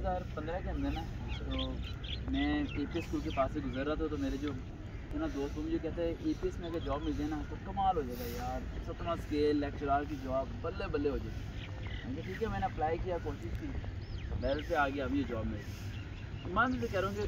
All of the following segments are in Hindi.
2015 के अंदर ना तो मैं ए पी स्कूल के पास से गुजर रहा था तो मेरे जो, है ना, दोस्त वो मुझे कहते हैं ए पी में अगर जॉब मिल जाए ना तो कमाल हो जाएगा यार। सतना स्केल लेक्चरार की जॉब बल्ले बल्ले हो जाएगी। मैंने ठीक है, मैंने अप्लाई किया, कोशिश की बैल पे आ गया अभी जॉब मिल मान लीजिए कह रहा हूँ कि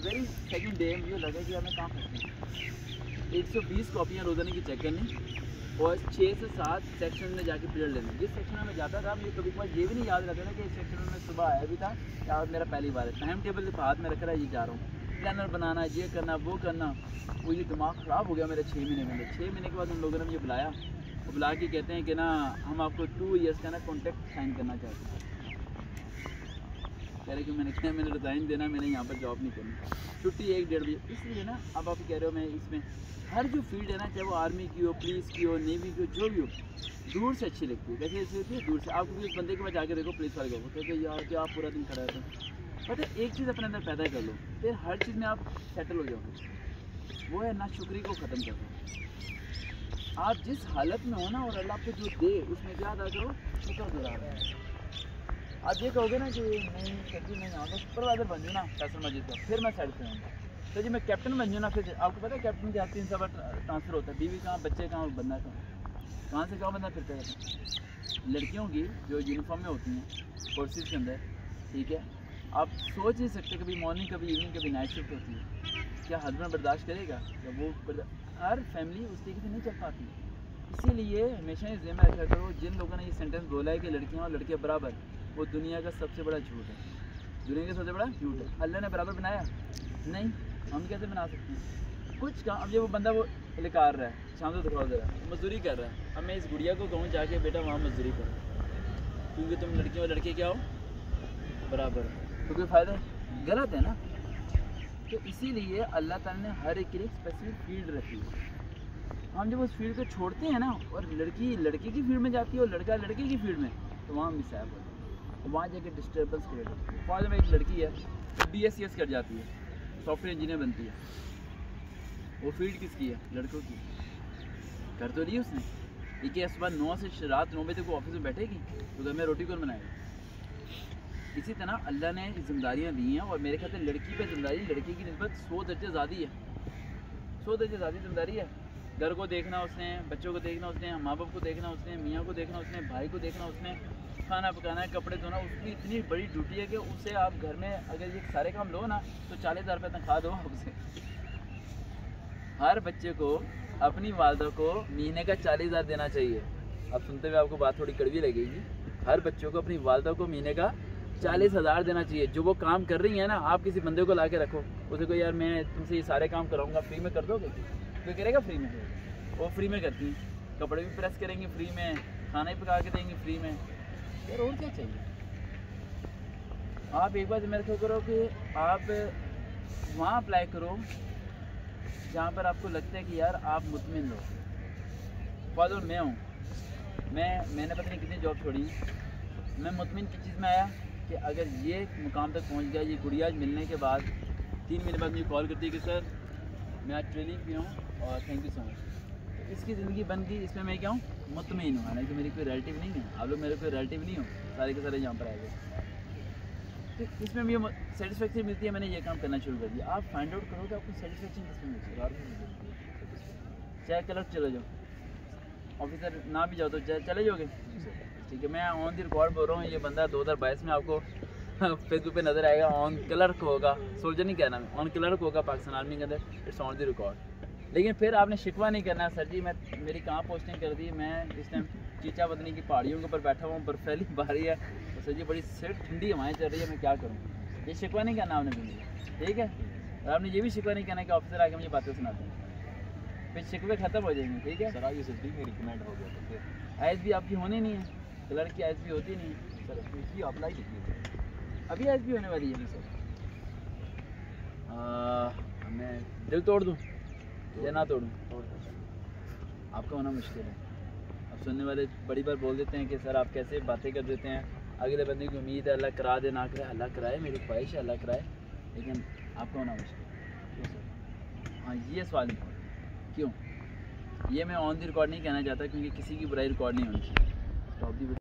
वेरी सेकेंड डे मुझे लगा कि यार मैं काम करता एक सौ बीस कॉपियाँ रोज़ाना की चेक करनी और छः से सात सेक्शन में जाके पीरियड लेने जिस सेक्शन में मैं जाता था, मुझे कभी कभार ये भी नहीं याद रहता था कि इस सेक्शन में मैं सुबह आया भी था, या मेरा पहली बार है। टाइम टेबल के हाथ में रख रहा है, ये जा रहा हूँ। प्लानर बनाना, ये करना, वो करना। वो ये दिमाग ख़राब हो गया मेरे छः महीने में। छः महीने के बाद उन लोगों ने मुझे बुलाया। बुला के कहते हैं कि ना, हम आपको टू ईयर्स का ना कॉन्टैक्ट साइन करना चाहते हैं। कह रहे कि मैंने क्या मैंने रिज़ाइन देना, मैंने यहाँ पर जॉब नहीं करनी। छुट्टी एक डेढ़ बजे। इसलिए ना, अब आप कह रहे हो, मैं इसमें हर जो फ़ील्ड है ना, चाहे वो आर्मी की हो पुलिस की हो नेवी की हो, जो भी हो, दूर से अच्छी लगती है। कैसे ऐसी होती है, दूर से। आप किसी बंदे के पास जाके देखो पुलिस वाले को कहते यार, क्या आप पूरा दिन खड़ा रहते हैं? पता एक चीज़ अपने अंदर पैदा कर लो, फिर हर चीज़ में आप सेटल हो जाओगे। वो है ना, शुक्री को ख़त्म करना आप जिस हालत में हो ना, और अल्लाह आपको जो दे, उसमें क्या करो शुक्र गुजार है आप ये कहोगे ना कि नहीं सब्ज़ी नहीं आऊँगा सुपरवाइजर बन जाऊँ ना फैसल मस्जिद का। फिर मैं साइड से आऊँगा तो जी, मैं कैप्टन बन जाऊँ ना, फिर आपको पता है कैप्टन के हाथ तीन सब ट्रांसफ़र होता है। बीवी कहाँ, बच्चे कहाँ, बंदा कहाँ? कहाँ से कहाँ बंदा फिरता है? लड़कियों की जो यूनिफॉर्म में होती हैं फोर्सेज के अंदर, ठीक है? आप सोच नहीं सकते कभी मॉर्निंग कभी इवनिंग कभी नाइट शिफ्ट होती है। क्या हस्बैंड बर्दाश्त करेगा? या वो हर फैमिली उस तरीके से नहीं चल पाती। इसीलिए हमेशा ये जिम्मे रखा करो, जिन लोगों ने ये सेंटेंस बोला है कि लड़कियाँ और लड़के बराबर वो दुनिया का सबसे बड़ा झूठ है। दुनिया का सबसे बड़ा झूठ है। अल्लाह ने बराबर बनाया? नहीं, हम कैसे बना सकते हैं? कुछ काम अब ये वो बंदा वो लिकार रहा है। शाम से दिखाओ है मजदूरी कर रहा है। अब मैं इस गुड़िया को कहूँ, जाके बेटा वहाँ मजदूरी करो। क्योंकि तुम लड़कियों और लड़के क्या हो? बराबर तो कोई फ़ायदा गलत है ना? तो इसीलिए अल्लाह ताला ने हर एक के लिए स्पेसिफिक फ़ील्ड रखी है। हम जब उस फ़ील्ड को छोड़ते हैं ना, और लड़की लड़के की फ़ील्ड में जाती है और लड़का लड़के की फ़ील्ड में तो वहाँ मिसाइल होता है। वहाँ जाके डिस्टर्बेंस क्रिएट होती है। फॉर में एक लड़की है बी एस सी एस कर जाती है। सॉफ्टवेयर इंजीनियर बनती है। वो फ़ील्ड किसकी है? लड़कों की। कर तो रही है उसने। एक है, सुबह नौ से रात नौ बजे तक वो ऑफ़िस में बैठेगी तो घर में रोटी कौन बनाएगा? इसी तरह अल्लाह ने जिम्मेदारियाँ दी हैं, और मेरे ख्याल से लड़की पे ज़िम्मेदारी लड़की की नस्बत सौ दर्जे ज़्यादा है सौ दर्जे ज़्यादा ज़िम्मेदारी है। घर को देखना उसने, बच्चों को देखना उसने, माँ बाप को देखना उसने, मियाँ को देखना उसने, भाई को देखना उसने खाना पकाना है, कपड़े धोना उसकी इतनी बड़ी ड्यूटी है कि उसे आप घर में अगर ये सारे काम लो ना तो चालीस हज़ार रुपये तनख्वाह दो उसे। हर बच्चे को, अपनी वालदा को महीने का चालीस हज़ार देना चाहिए। अब सुनते हुए आपको बात थोड़ी कड़वी लगेगी। हर बच्चों को अपनी वालदा को महीने का चालीस हज़ार देना चाहिए। जो वो काम कर रही है ना, आप किसी बंदे को ला के रखो। उसे को यार, मैं तुमसे ये सारे काम कराऊँगा, फ्री में कर दोगे? कोई करेगा फ्री में? वो फ्री में करती हैं। कपड़े भी प्रेस करेंगे फ्री में, खाना ही पका के देंगे फ्री में। यार और क्या चाहिए? आप एक बार मेरे को करो कि आप वहाँ अप्लाई करो, जहाँ पर आपको लगता है कि यार आप मुतमिन हो। फॉलो, मैं हूँ। मैं, मैंने पता नहीं कितनी जॉब छोड़ी। मैं मुतमिन किस चीज़ में आया कि अगर ये मुकाम तक पहुँच गया, ये गुड़िया मिलने के बाद, तीन महीने बाद मुझे कॉल करती है कि, सर, मैं आज ट्रेनिंग पे हूँ और थैंक यू सो मच इसकी ज़िंदगी बन गई, इसमें मैं क्या हूँ? मुतमिन हूँ हालाँकि मेरी कोई रिलेटिव नहीं है। आप लोग मेरे कोई रिलेटिव नहीं हो? सारे के सारे यहाँ पर आए गए। तो इसमें मुझे सेटिस्फेक्शन मिलती है, मैंने ये काम करना शुरू कर दिया। आप फाइंड आउट करो कि आपको सेटिस्फेक्शन किसमें मिलती है? और चाहे क्लर्क चले जाओ। ऑफिसर ना भी जाओ तो चले जाओगे। ठीक है, मैं ऑन दी रिकॉर्ड बोल रहा हूँ, ये बंदा दो हज़ार बाईस में आपको फेसबुक पे नज़र आएगा ऑन क्लर्क होगा। सोल्जर नहीं कहना ऑन क्लर्क होगा पाकिस्तान आर्मी के अंदर। इट्स ऑन दी रिकॉर्ड लेकिन फिर आपने शिकवा नहीं करना सर जी मैं मेरी कहाँ पोस्टिंग कर दी? मैं इस टाइम चीचा बदनी की पहाड़ियों के ऊपर बैठा हुआ हूँ बर्फैली बारी है। तो सर जी बड़ी सिर ठंडी हवाएँ चल रही है मैं क्या करूँ? ये शिकवा नहीं करना आपने मुझे ठीक है? और आपने ये भी शिकवा नहीं करना कि ऑफिसर आके मुझे बातें सुनाते हैं फिर शिकवे ख़त्म हो जाएँगे ठीक है? सर भी रिकमेंड हो गया तो फिर। एज आपकी होनी नहीं है कलर की बी होती नहीं सर इसकी अप्लाई कितनी अभी एस बी होने वाली है सर। मैं दिल तोड़ दूँ? या ना तोड़ूँ। आपका होना मुश्किल है। अब सुनने वाले बड़ी बार बोल देते हैं कि, सर, आप कैसे बातें कर देते हैं? अगले बंदे की उम्मीद है, अल्लाह करा दे, ना करे, अल्लाह कराए, मेरी ख्वाहिश है, अल्लाह कराए। लेकिन आपका होना मुश्किल है। हाँ ये सवाल क्यों? ये मैं ऑन दी रिकॉर्ड नहीं कहना चाहता क्योंकि किसी की बुराई रिकॉर्ड नहीं होनी चाहिए। video